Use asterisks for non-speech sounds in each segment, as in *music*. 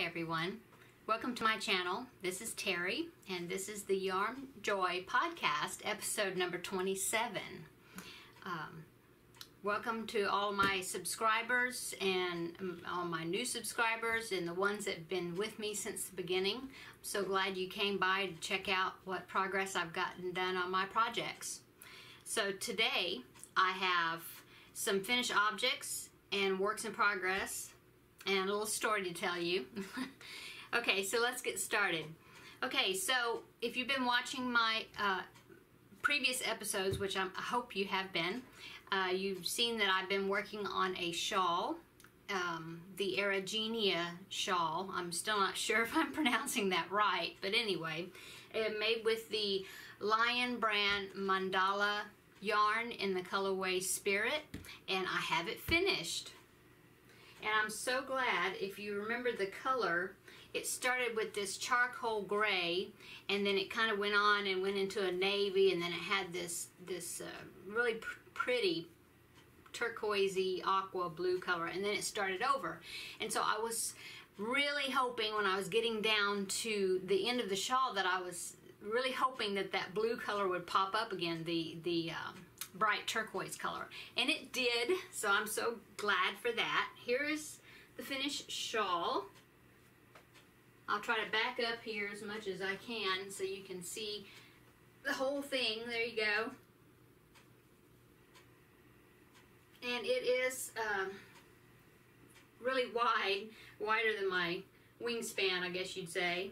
everyone. Welcome to my channel. This is Terry, and this is the Yarn Joy podcast, episode number 27. Um, welcome to all my subscribers and um, all my new subscribers and the ones that have been with me since the beginning. I'm so glad you came by to check out what progress I've gotten done on my projects. So today I have some finished objects and works in progress and a little story to tell you. *laughs* okay, so let's get started. Okay, so if you've been watching my uh, previous episodes, which I'm, i hope you have been, uh, you've seen that I've been working on a shawl, um, the Erigeneia shawl. I'm still not *laughs* sure if I'm pronouncing that right, but anyway, it made with the Lion brand Mandala yarn in the colorway Spirit, and I have it finished. I'm so glad, if you remember the color, it started with this charcoal gray and then it kind of went on and went into a navy and then it had this this uh, really pr pretty turquoisey aqua blue color and then it started over and so I was really hoping when I was getting down to the end of the shawl that I was really hoping that that blue color would pop up again the the um, bright turquoise color. And it did, so I'm so glad for that. Here is the finished shawl. I'll try to back up here as much as I can so you can see the whole thing. There you go. And it is um, really wide, wider than my wingspan, I guess you'd say.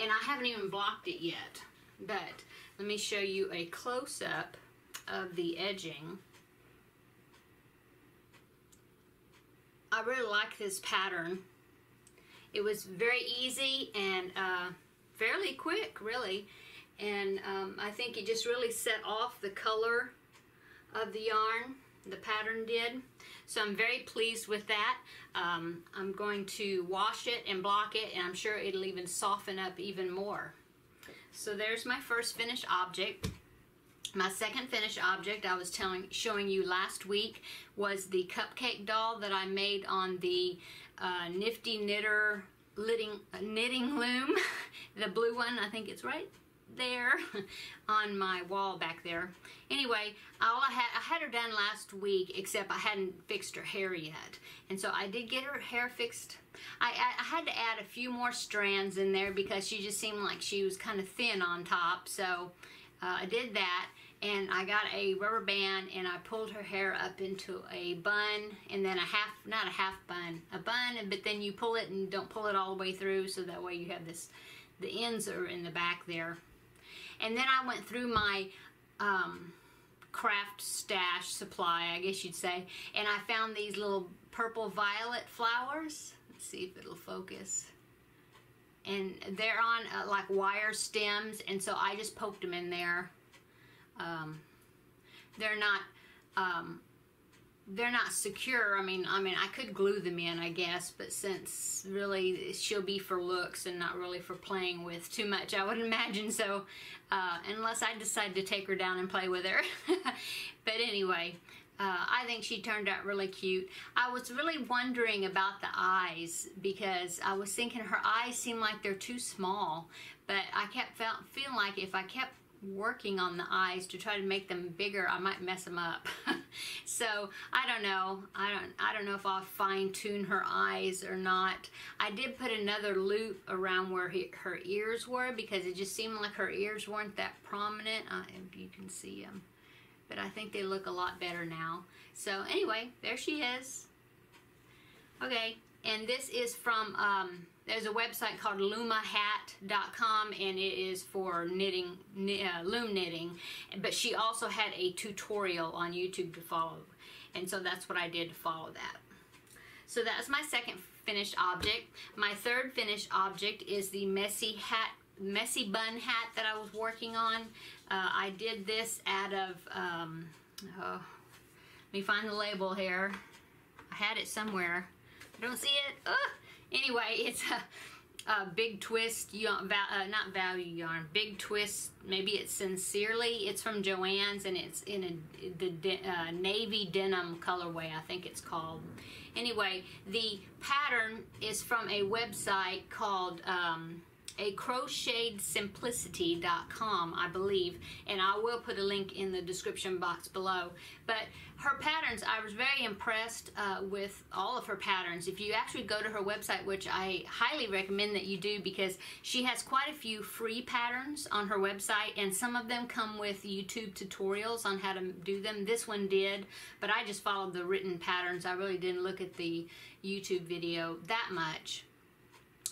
And I haven't even blocked it yet. But let me show you a close-up of the edging. I really like this pattern. It was very easy and uh, fairly quick, really. And um, I think it just really set off the color of the yarn. The pattern did. So I'm very pleased with that. Um, I'm going to wash it and block it, and I'm sure it'll even soften up even more. So there's my first finished object. My second finished object I was telling, showing you last week was the cupcake doll that I made on the uh, Nifty Knitter knitting, knitting loom. *laughs* the blue one, I think it's right there *laughs* on my wall back there. Anyway, all I had, I had her done last week, except I hadn't fixed her hair yet. And so I did get her hair fixed. I, I, I had to add a few more strands in there because she just seemed like she was kind of thin on top. So uh, I did that and I got a rubber band and I pulled her hair up into a bun and then a half, not a half bun, a bun, but then you pull it and don't pull it all the way through so that way you have this, the ends are in the back there. And then I went through my um, craft stash supply, I guess you'd say, and I found these little purple violet flowers. Let's see if it'll focus and they're on uh, like wire stems and so I just poked them in there um, they're not um, they're not secure. I mean, I mean, I could glue them in, I guess, but since really she'll be for looks and not really for playing with too much, I would *laughs* imagine so, uh, unless I decide to take her down and play with her. *laughs* but anyway, uh, I think she turned out really cute. I was really wondering about the eyes because I was thinking her eyes seem like they're too small, but I kept felt, feeling like if I kept working on the eyes to try to make them bigger, I might mess them up. *laughs* so I don't know. I don't. I don't know if I'll fine tune her eyes or not. I did put another loop around where he, her ears were because it just seemed like her ears weren't that prominent. Uh, if you can see them, but I think they look a lot better now. So anyway, there she is. Okay, and this is from. Um, there's a website called loomahat.com and it is for knitting, uh, loom knitting. But she also had a tutorial on YouTube to follow. And so that's what I did to follow that. So that's my second finished object. My third finished object is the messy hat, messy bun hat that I was working on. Uh, I did this out of, um, oh, let me find the label here. I had it somewhere. I don't see it. Ugh. Anyway, it's a uh, big twist yarn, uh, not value yarn, big twist. Maybe it's sincerely. It's from Joann's and it's in a, the de, uh, navy denim colorway. I think it's called. Anyway, the pattern is from a website called. Um, a I believe, and I will put a link in the description box below. But her patterns, I was very impressed uh, with all of her patterns. If you actually go to her website, which I highly recommend that you do because she has quite a few free patterns on her website, and some of them come with YouTube tutorials on how to do them. This one did, but I just followed the written patterns. I really didn't look at the YouTube video that much.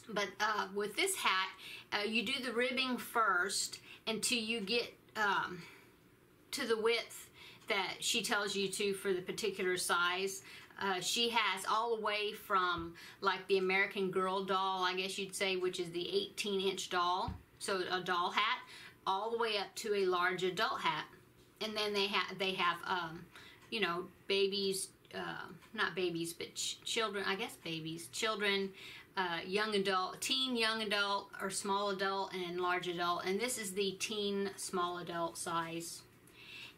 But uh, with this hat, uh, you do the ribbing first until you get um, to the width that she tells you to for the particular size. Uh, she has all the way from like the American Girl doll, I guess you'd say, which is the 18 inch doll, so a doll hat, all the way up to a large adult hat. And then they have they have um, you know babies, uh, not babies, but ch children. I guess babies, children, uh, young adult, teen, young adult, or small adult, and large adult. And this is the teen, small adult size.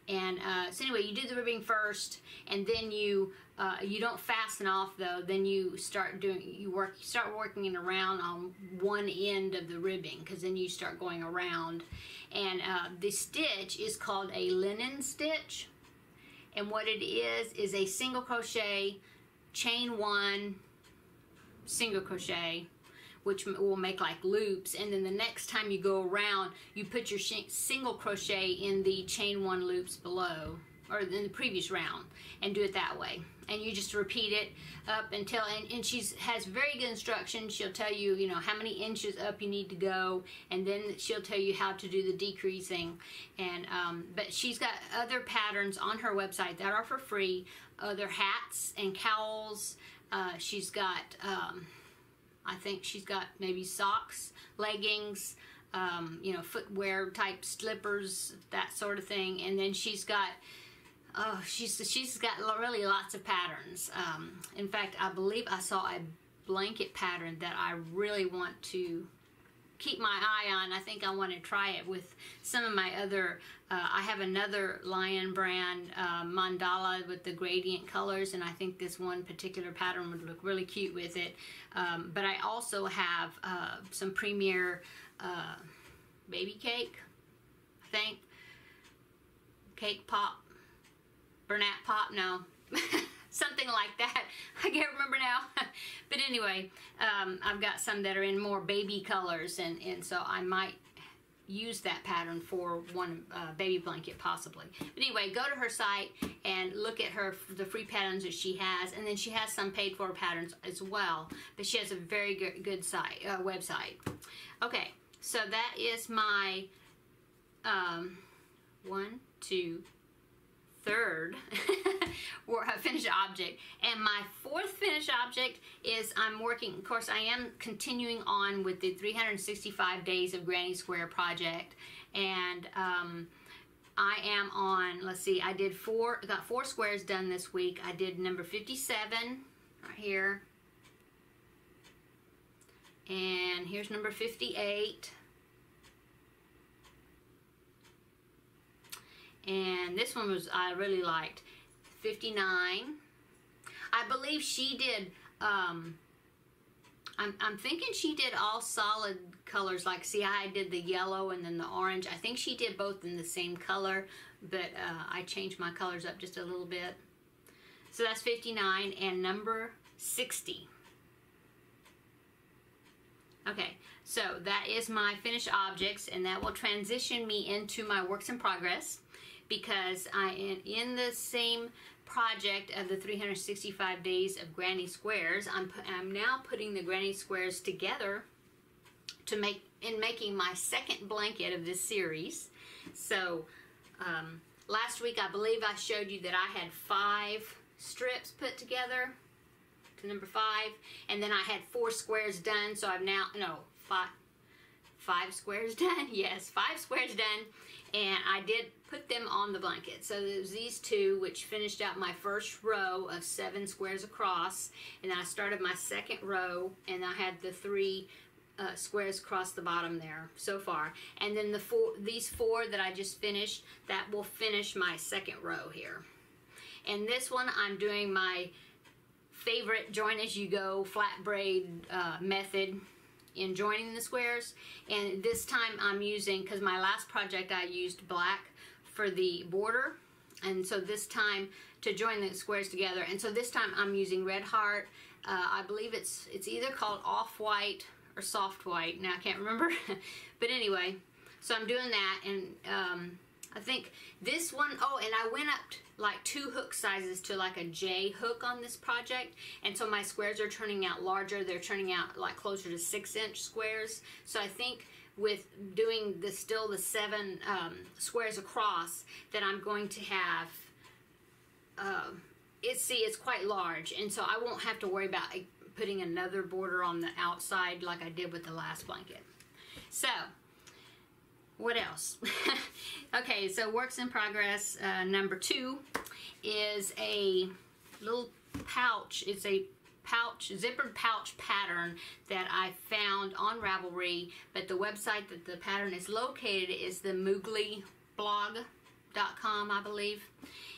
And uh, so anyway, you do the ribbing first, and then you uh, you don't fasten off though. Then you start doing you work you start working it around on one end of the ribbing because then you start going around. And uh, the stitch is called a linen stitch, and what it is is a single crochet, chain one, single crochet which will make like loops. And then the next time you go around you put your single crochet in the chain one loops below or in the previous round and do it that way. And you just repeat it up until and, and she has very good instructions she'll tell you you know how many inches up you need to go and then she'll tell you how to do the decreasing. And um, but she's got other patterns on her website that are for free other hats and cowls uh, she's got, um, I think she's got maybe socks, leggings, um, you know, footwear type slippers, that sort of thing. And then she's got, oh, she's she's got really lots of patterns. Um, in fact, I believe I saw a blanket pattern that I really want to keep my eye on. I think I want to try it with some of my other, uh, I have another Lion brand uh, mandala with the gradient colors and I think this one particular pattern would look really cute with it. Um, but I also have uh, some Premier uh, baby cake, I think. Cake pop, Bernat pop, no. *laughs* something like that. *laughs* I can't remember now. *laughs* but anyway, um, I've got some that are in more baby colors, and, and so I might use that pattern for one uh, baby blanket possibly. But anyway, go to her site and look at her the free patterns that she has, and then she has some paid for patterns as well. But she has a very good, good site uh, website. Okay, so that is my um, one, two, third *laughs* finished object. And my fourth finished object is I'm working, of course I am continuing on with the 365 Days of Granny Square project. And um, I am on, let's see, I did four, got four squares done this week. I did number 57 right here. And here's number 58. And this one was I really liked. 59 I believe she did um, I'm, I'm thinking she did all solid colors. Like see I did the yellow and then the orange. I think she did both in the same color but uh, I changed my colors up just a little bit. So that's 59 and number 60 okay so that is my finished objects and that will transition me into my works in progress because I am in the same project of the 365 days of granny squares. I'm, I'm now putting the granny squares together to make in making my second blanket of this series. So um, last week I believe I showed you that I had five strips put together to number five and then I had four squares done so I've now no five five squares *laughs* done yes five squares done and I did put them on the blanket. So there's these two, which finished out my first row of seven squares across, and I started my second row, and I had the three uh, squares across the bottom there so far. And then the four, these four that I just finished, that will finish my second row here. And this one, I'm doing my favorite join as you go flat braid uh, method in joining the squares. And this time I'm using, because my last project I used black for the border. And so this time to join the squares together. And so this time I'm using Red Heart. Uh, I believe it's it's either called off-white or soft white. Now I can't remember. *laughs* but anyway, so I'm doing that and um, I think this one, oh, and I went up like two hook sizes to like a J hook on this project. And so my squares are turning out larger. They're turning out like closer to six inch squares. So I think with doing the still the seven um, squares across that I'm going to have, uh, it's see, it's quite large. And so I won't have to worry about putting another border on the outside like I did with the last blanket. So what else? *laughs* okay, so works in progress uh, number two is a little pouch. It's a pouch, zippered pouch pattern that I found on Ravelry, but the website that the pattern is located is the mooglyblog.com, I believe.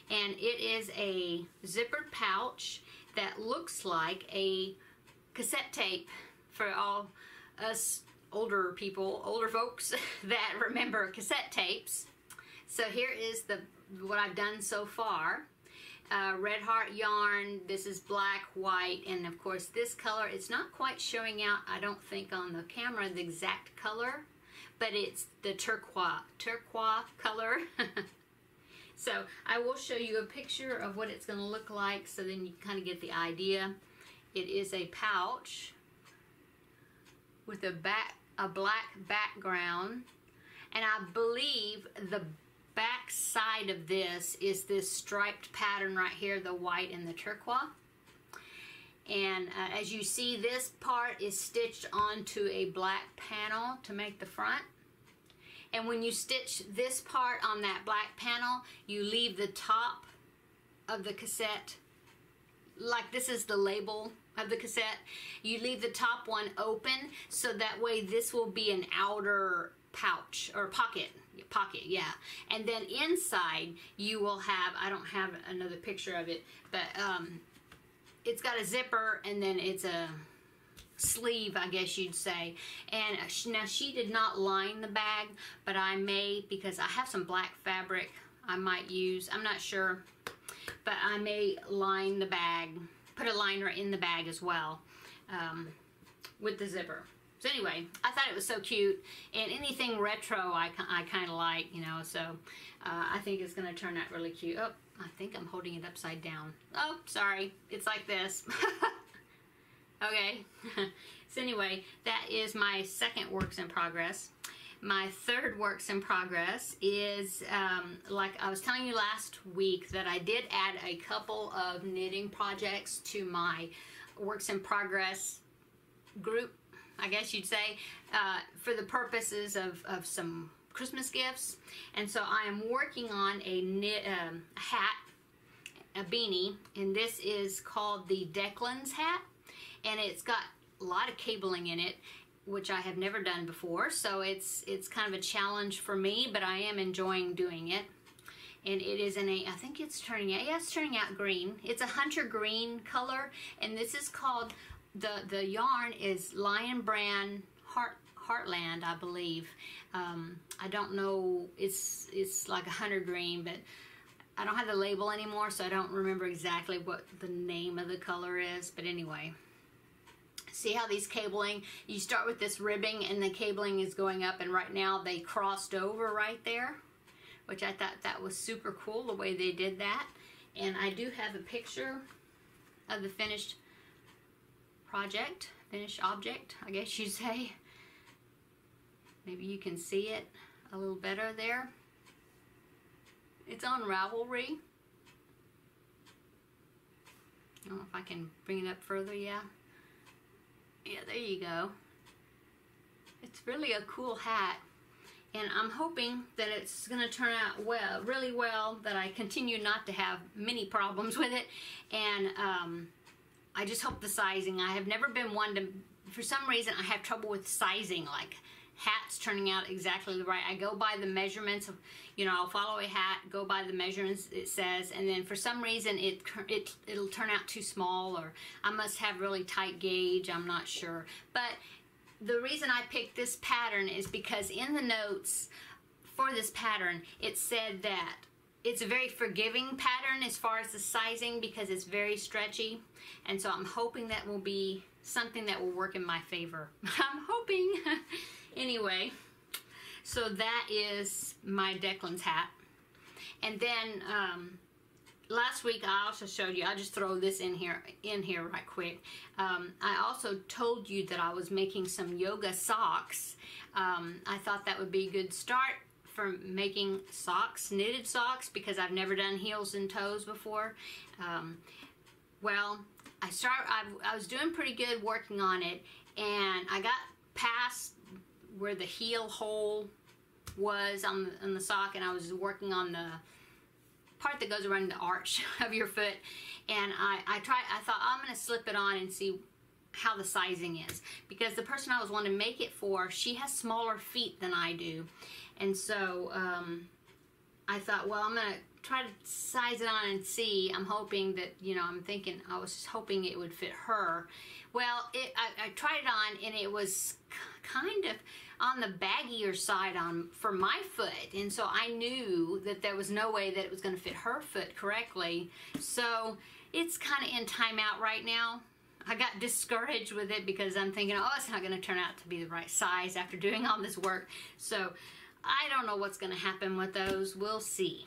And it is a zippered pouch that looks like a cassette tape for all us older people, older folks *laughs* that remember cassette tapes. So here is the what I've done so far. Uh, red heart yarn, this is black, white, and of course this color, it's not quite showing out, I don't think on the camera, the exact color, but it's the turquoise, turquoise color. *laughs* so I will show you a picture of what it's going to look like so then you kind of get the idea. It is a pouch with a back a black background and I believe the back side of this is this striped pattern right here the white and the turquoise. And uh, as you see this part is stitched onto a black panel to make the front. And when you stitch this part on that black panel you leave the top of the cassette like this is the label of the cassette, you leave the top one open so that way this will be an outer pouch or pocket pocket yeah. And then inside you will have I don't have another picture of it but um, it's got a zipper and then it's a sleeve I guess you'd say. And now she did not line the bag but I may because I have some black fabric I might use. I'm not sure but I may line the bag put a liner in the bag as well um, with the zipper. So anyway, I thought it was so cute, and anything retro I, I kind of like, you know, so uh, I think it's going to turn out really cute. Oh, I think I'm holding it upside down. Oh, sorry, it's like this. *laughs* okay, *laughs* so anyway, that is my second works in progress. My third works in progress is, um, like I was telling you last week, that I did add a couple of knitting projects to my works in progress group, I guess you'd say, uh, for the purposes of, of some Christmas gifts. And so I am working on a knit um, hat, a beanie, and this is called the Declan's hat. And it's got a lot of cabling in it which I have never done before. So it's it's kind of a challenge for me, but I am enjoying doing it. And it is in a, I think it's turning out, yeah, it's turning out green. It's a hunter green color, and this is called, the, the yarn is Lion Brand Heart, Heartland, I believe. Um, I don't know, it's, it's like a hunter green, but I don't have the label anymore, so I don't remember exactly what the name of the color is, but anyway. See how these cabling, you start with this ribbing and the cabling is going up and right now they crossed over right there, which I thought that was super cool the way they did that. And I do have a picture of the finished project, finished object, I guess you'd say. Maybe you can see it a little better there. It's on Ravelry. I don't know if I can bring it up further, yeah yeah, there you go. It's really a cool hat. And I'm hoping that it's going to turn out well, really well, that I continue not to have many problems *laughs* with it. And um, I just hope the sizing. I have never been one to for some reason I have trouble with sizing, like hats turning out exactly the right. I go by the measurements of, you know, I'll follow a hat, go by the measurements it says, and then for some reason it, it it'll turn out too small, or I must have really tight gauge. I'm not sure, but the reason I picked this pattern is because in the notes for this pattern, it said that it's a very forgiving pattern as far as the sizing because it's very stretchy. And so I'm hoping that will be something that will work in my favor. *laughs* I'm hoping. *laughs* anyway, so that is my Declan's hat. And then um, last week I also showed you, I'll just throw this in here in here right quick. Um, I also told you that I was making some yoga socks. Um, I thought that would be a good start for making socks, knitted socks, because I've never done heels and toes before. Um, well, I start. I, I was doing pretty good working on it, and I got past where the heel hole was on the, on the sock, and I was working on the part that goes around the arch *laughs* of your foot. And I, I tried. I thought I'm going to slip it on and see how the sizing is because the person I was wanting to make it for, she has smaller feet than I do, and so um, I thought, well, I'm gonna try to size it on and see. I'm hoping that, you know, I'm thinking, I was just hoping it would fit her. Well, it, I, I tried it on and it was kind of on the baggier side on for my foot and so I knew that there was no way that it was going to fit her foot correctly so it's kind of in timeout right now I got discouraged with it because I'm thinking oh it's not going to turn out to be the right size after doing all this work so I don't know what's going to happen with those. We'll see.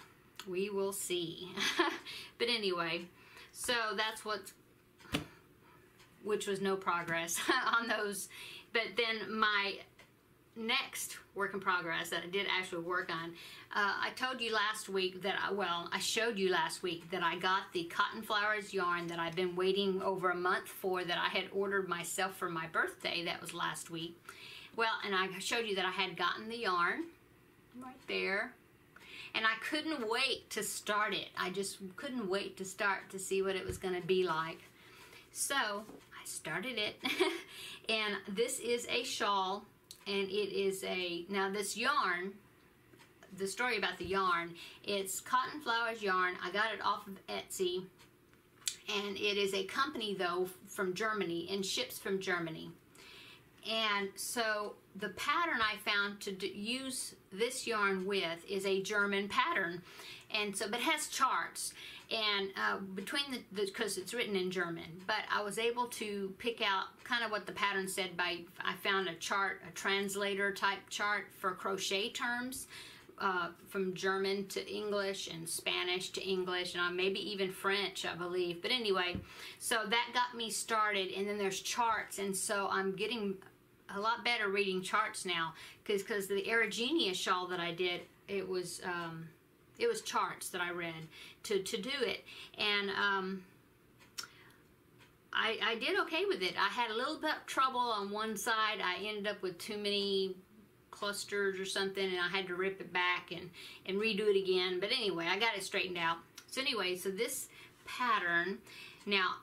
We will see. *laughs* but anyway, so that's what, which was no progress *laughs* on those. But then my next work in progress that I did actually work on, uh, I told you last week that, I, well, I showed you last week that I got the Cotton Flowers yarn that I've been waiting over a month for that I had ordered myself for my birthday. That was last week. Well, and I showed you that I had gotten the yarn right there. And I couldn't wait to start it. I just couldn't wait to start to see what it was going to be like. So I started it. *laughs* and this is a shawl. And it is a, now this yarn, the story about the yarn, it's Cotton Flowers yarn. I got it off of Etsy. And it is a company though from Germany and ships from Germany. And so the pattern I found to use this yarn with is a German pattern. And so, but it has charts and uh, between the, because it's written in German, but I was able to pick out kind of what the pattern said by, I found a chart, a translator type chart for crochet terms. Uh, from German to English and Spanish to English and uh, maybe even French, I believe. But anyway, so that got me started. And then there's charts, and so I'm getting a lot better reading charts now because because the Erigeneia shawl that I did it was um, it was charts that I read to to do it and um, I, I did okay with it. I had a little bit of trouble on one side. I ended up with too many clusters or something and I had to rip it back and, and redo it again. But anyway, I got it straightened out. So anyway, so this pattern, now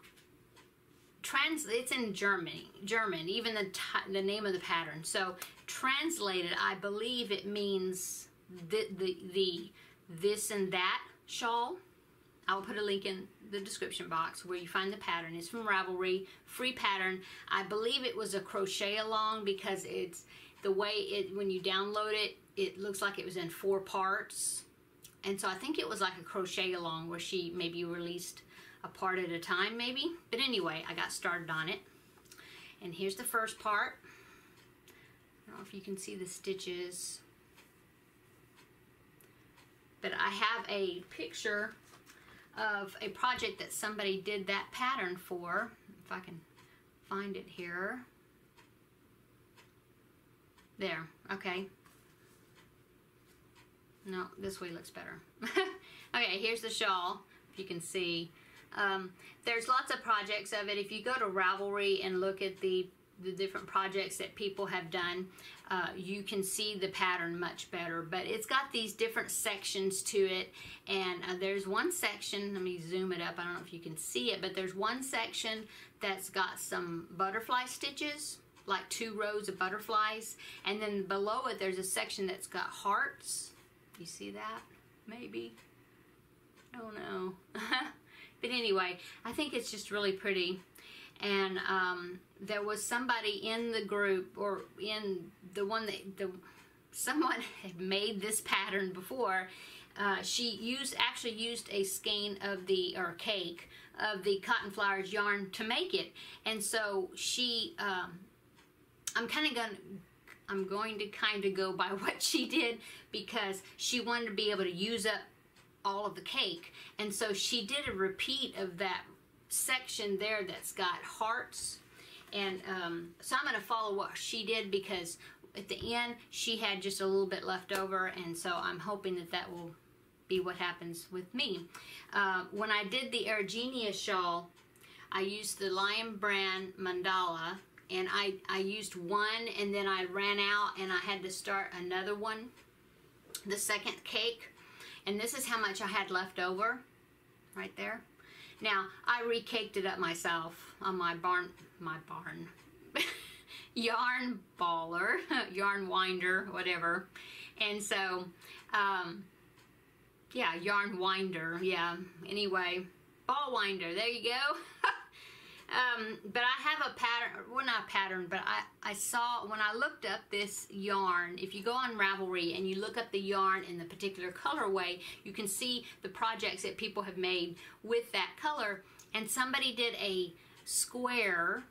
trans it's in German German even the the name of the pattern. So translated I believe it means the the the this and that shawl. I'll put a link in the description box where you find the pattern. It's from Ravelry free pattern. I believe it was a crochet along because it's the way it when you download it it looks like it was in four parts. And so I think it was like a crochet along where she maybe released a part at a time maybe. But anyway, I got started on it. And here's the first part. I don't know if you can see the stitches. But I have a picture of a project that somebody did that pattern for. If I can find it here. There, okay. No, this way looks better. *laughs* okay, here's the shawl, if you can see. Um, there's lots of projects of it. If you go to Ravelry and look at the the different projects that people have done, uh, you can see the pattern much better. But it's got these different sections to it, and uh, there's one section. Let me zoom it up. I don't know if you can see it, but there's one section that's got some butterfly stitches, like two rows of butterflies, and then below it there's a section that's got hearts. You see that? Maybe. I don't know. *laughs* but anyway, I think it's just really pretty and um, there was somebody in the group or in the one that the someone *laughs* had made this pattern before. Uh, she used actually used a skein of the or cake of the cotton flowers yarn to make it, and so she. Um, I'm kind of going. I'm going to kind of go by *laughs* what she did because she wanted to be able to use up all of the cake, and so she did a repeat of that section there that's got hearts. And um, so I'm going to follow what she did because at the end she had just a little bit left over. And so I'm hoping that that will be what happens with me. Uh, when I did the Erigeneia shawl, I used the Lion Brand mandala and I, I used one and then I ran out and I had to start another one, the second cake. And this is how much I had left over right there. Now, I recaked it up myself on my barn, my barn, *laughs* yarn baller, *laughs* yarn winder, whatever. And so, um, yeah, yarn winder, yeah. Anyway, ball winder, there you go. *laughs* Um, but I have a pattern, well not pattern, but I, I saw, when I looked up this yarn, if you go on Ravelry and you look up the yarn in the particular colorway, you can see the projects that people have made with that color. And somebody did a square,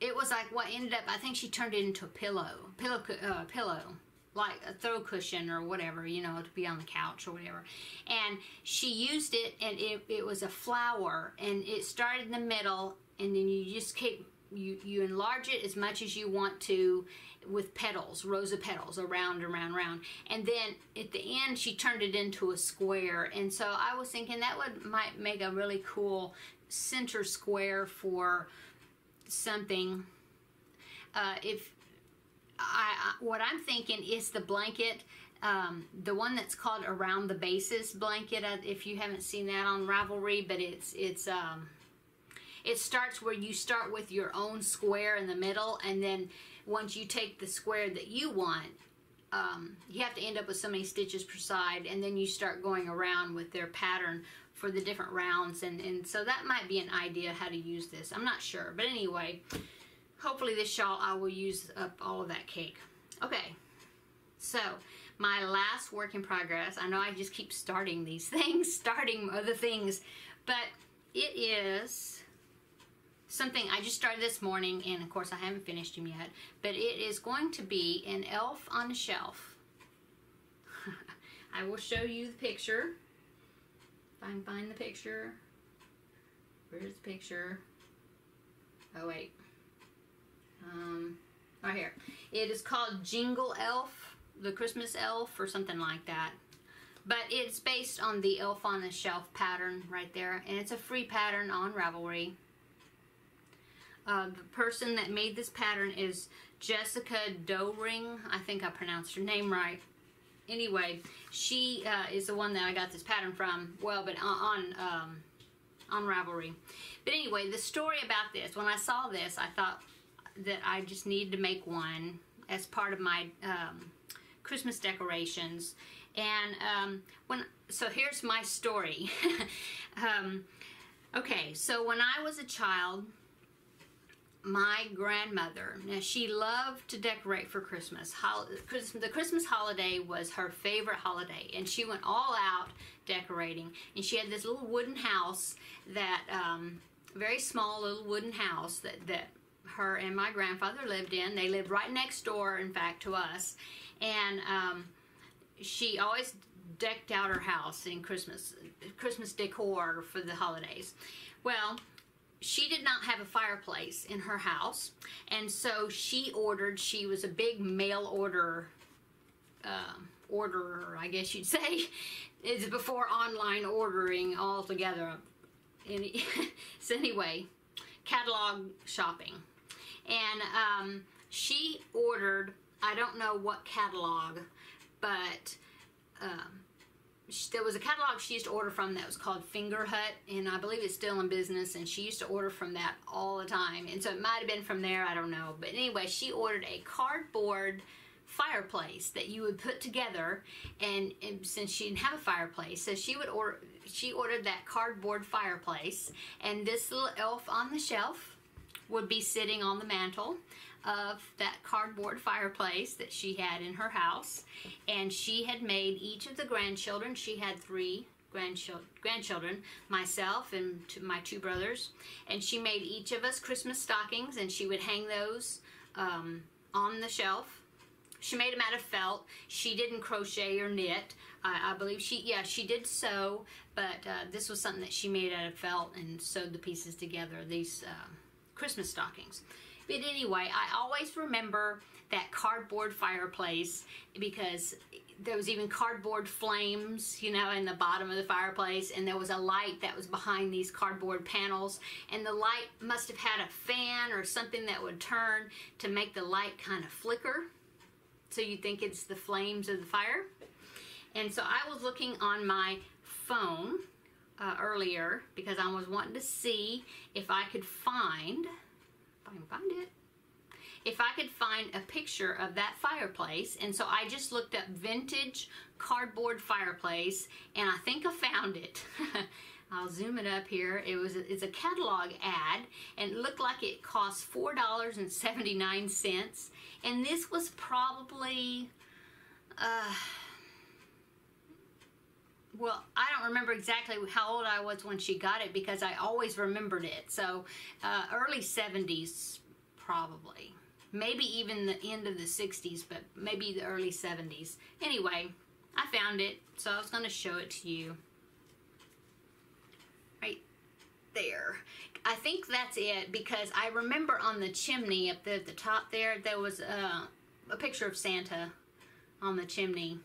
it was like what ended up, I think she turned it into a pillow, pillow, uh, pillow like a throw cushion or whatever, you know, to be on the couch or whatever. And she used it and it, it was a flower and it started in the middle and then you just keep, you, you enlarge it as much as you want to with petals, rows of petals around, around, around. And then at the end, she turned it into a square. And so I was thinking that would might make a really cool center square for something. Uh, if I, what I'm thinking is the blanket, um, the one that's called Around the Bases blanket. Uh, if you haven't seen that on Ravelry, but it's it's um, it starts where you start with your own square in the middle, and then once you take the square that you want, um, you have to end up with so many stitches per side, and then you start going around with their pattern for the different rounds, and, and so that might be an idea how to use this. I'm not sure, but anyway, hopefully this shawl I will use up all of that cake. Okay, so my last work in progress, I know I just keep starting these *laughs* things, starting other things, but it is something I just started this morning, and of course I haven't finished them yet, but it is going to be an elf on a shelf. *laughs* I will show you the picture. If I can find the picture. Where's the picture? Oh wait. Um, right here. It is called Jingle Elf, the Christmas Elf, or something like that. But it's based on the Elf on the Shelf pattern right there. And it's a free pattern on Ravelry. Uh, the person that made this pattern is Jessica Doring. I think I pronounced her name right. Anyway, she uh, is the one that I got this pattern from. Well, but on um, on Ravelry. But anyway, the story about this, when I saw this, I thought, that I just need to make one as part of my um, Christmas decorations. And um, when so here's my story. *laughs* um, okay, so when I was a child, my grandmother, now she loved to decorate for Christmas. Hol the Christmas holiday was her favorite holiday, and she went all out decorating. And she had this little wooden house that, um, very small little wooden house that, that her and my grandfather lived in. They lived right next door, in fact, to us. And um, she always decked out her house in Christmas, Christmas decor for the holidays. Well, she did not have a fireplace in her house, and so she ordered, she was a big mail order uh, orderer, I guess you'd say. *laughs* It's before online ordering altogether. Any, *laughs* so anyway, catalog shopping. And um, she ordered. I don't know what catalog, but um, sh- there was a catalog she used to order from that was called Fingerhut, and I believe it's still in business. And she used to order from that all the time, and so it might have been from there. I don't know, but anyway, she ordered a cardboard fireplace that you would put together and, and, since she didn't have a fireplace so she would order she ordered that cardboard fireplace and this little elf on the shelf would be sitting on the mantle of that cardboard fireplace that she had in her house and she had made each of the grandchildren she had three grandchildren, grandchildren myself and my two brothers and she made each of us christmas stockings and she would hang those um, on the shelf she made them out of felt. She didn't crochet or knit. I, I believe she, yeah, she did sew, but uh, this was something that she made out of felt and sewed the pieces together, these uh, Christmas stockings. But anyway, I always remember that cardboard fireplace because there was even cardboard flames, you know, in the bottom of the fireplace, and there was a light that was behind these cardboard panels, and the light must have had a fan or something that would turn to make the light kind of flicker so you think it's the flames of the fire. And so I was looking on my phone uh, earlier because I was wanting to see if I could find, if I can find it, if I could find a picture of that fireplace. And so I just looked up vintage cardboard fireplace and I think I found it. *laughs* I'll zoom it up here. It was a, it's a catalog ad and it looked like it cost $4.79 and this was probably uh, well, I remember exactly how old I was when she got it because I always remembered it. So, uh, early 70s, probably. Maybe even the end of the 60s, but maybe the early 70s. Anyway, I found it, so I was going to show it to you Right there. I think that's it because I remember on the chimney up there at the top there, there was a, a picture of Santa on the chimney.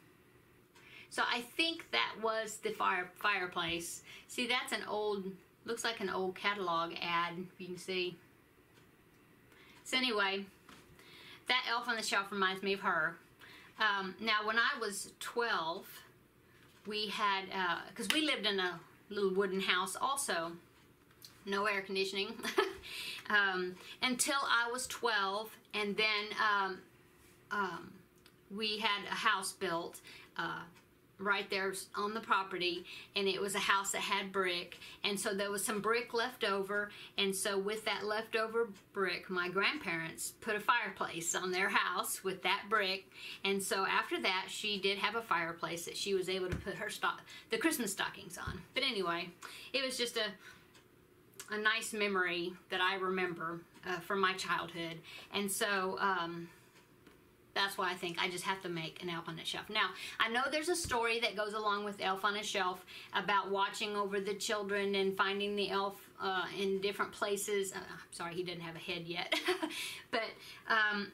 So I think that was the fire fireplace. See, that's an old, looks like an old catalog ad, you can see. So anyway, that elf on the shelf reminds me of her. Um, now, when I was 12, we had, because uh, we lived in a little wooden house also no air conditioning *laughs* um, until I was 12 and then um, um, we had a house built uh, right there on the property and it was a house that had brick and so there was some brick left over and so with that leftover brick my grandparents put a fireplace on their house with that brick and so after that she did have a fireplace that she was able to put her stock the christmas stockings on but anyway it was just a a nice memory that I remember uh, from my childhood. And so um, that's why I think I just have to make an Elf on a Shelf. Now, I know there's a story that goes along with Elf on a Shelf about watching over the children and finding the elf uh, in different places. Uh, I'm sorry, he didn't have a head yet. *laughs* but um,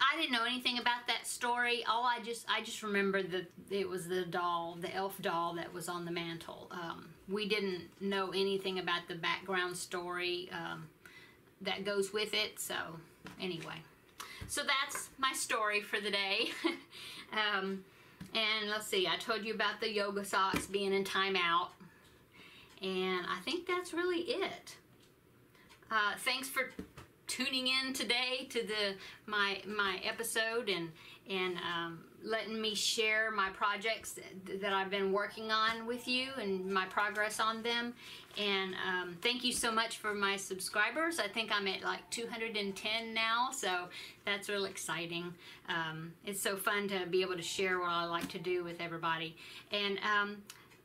I didn't know anything about that story. All I just I just remember that it was the doll, the elf doll that was on the mantle. Um, we didn't know anything about the background story um, that goes with it. So anyway, so that's my story for the day. *laughs* um, and let's see, I told you about the yoga socks being in timeout. And I think that's really it. Uh, thanks for tuning in today to the my my episode and and um, letting me share my projects that, I've been working on with you and my progress on them. And um, thank you so much for my subscribers. I think I'm at like 210 now, so that's really exciting. Um, it's so fun to be able to share what I like to do with everybody. And um,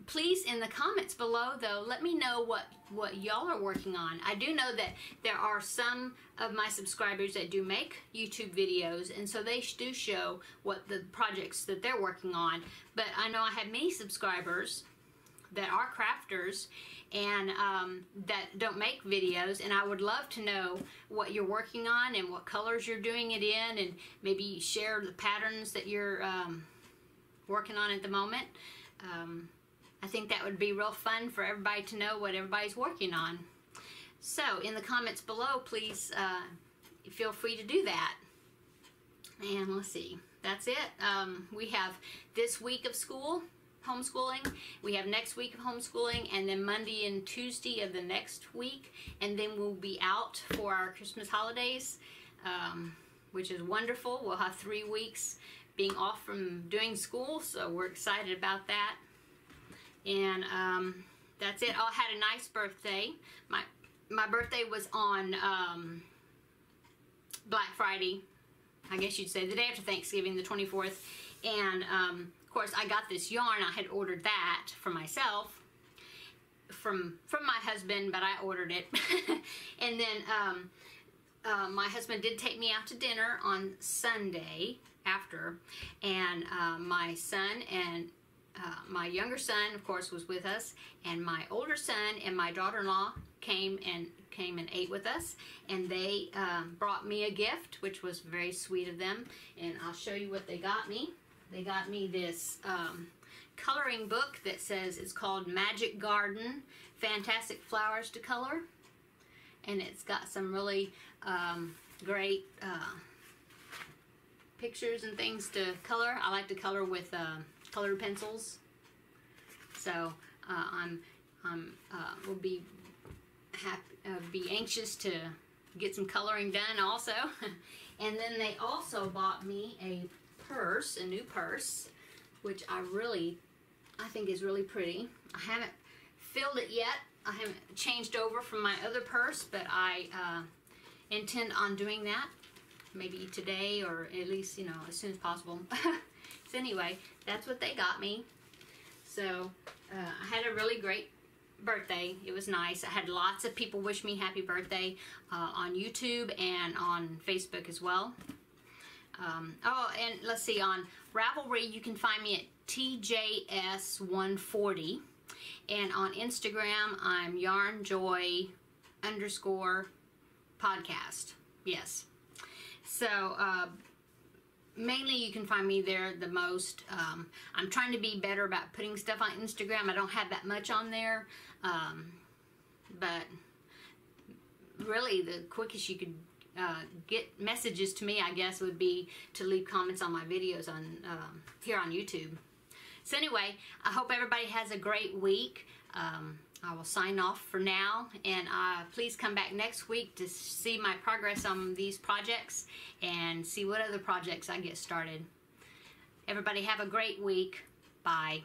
please in the comments below though let me know what what y'all are working on i do know that there are some of my subscribers that do make youtube videos and so they do show what the projects that they're working on but i know i have many subscribers that are crafters and um, that don't make videos and I would love to know what you're working on and what colors you're doing it in and maybe share the patterns that you're um, working on at the moment. Um, I think that would be real fun for everybody to know what everybody's working on. So in the comments below, please uh, feel free to do that. And let's see, that's it. Um, we have this week of school, homeschooling. We have next week of homeschooling, and then Monday and Tuesday of the next week, and then we'll be out for our Christmas holidays, um, which is wonderful. We'll have three weeks being off from doing school, so we're excited about that. And um, that's it. I had a nice birthday. My my birthday was on um, Black Friday, I guess you'd say, the day after Thanksgiving, the 24th. And um, of course, I got this yarn. I had ordered that for myself from from my husband, but I ordered it. *laughs* and then um, uh, my husband did take me out to dinner on Sunday after, and uh, my son and uh, my younger son, of course, was with us, and my older son and my daughter-in-law came and came and ate with us, and they um, brought me a gift, which was very sweet of them. And I'll show you what they got me. They got me this um, coloring book that says it's called Magic Garden: Fantastic Flowers to Color, and it's got some really um, great. Uh, pictures and things to color. I like to color with uh, colored pencils. So uh, I'm, I'm uh, will be happy, uh, be anxious to get some coloring done also. *laughs* and then they also bought me a purse, a new purse, which I really, I think is really pretty. I haven't filled it yet. I haven't changed over from my other purse, but I uh, intend on doing that maybe today or at least, you know, as soon as possible. *laughs* so anyway, that's what they got me. So uh, I had a really great birthday. It was nice. I had lots of people wish me happy birthday uh, on YouTube and on Facebook as well. Um, oh, and let's see, on Ravelry, you can find me at TJS140. And on Instagram, I'm yarnjoy underscore podcast. Yes. So uh, mainly you can find me there the most. Um, I'm trying to be better about putting stuff on Instagram. I don't have that much on there. Um, but really the quickest you could uh, get messages to me, I guess, would be to leave comments on my videos on um, here on YouTube. So anyway, I hope everybody has a great week. Um, I will sign off for now and uh, please come back next week to see my progress on these projects and see what other projects I get started. Everybody have a great week. Bye.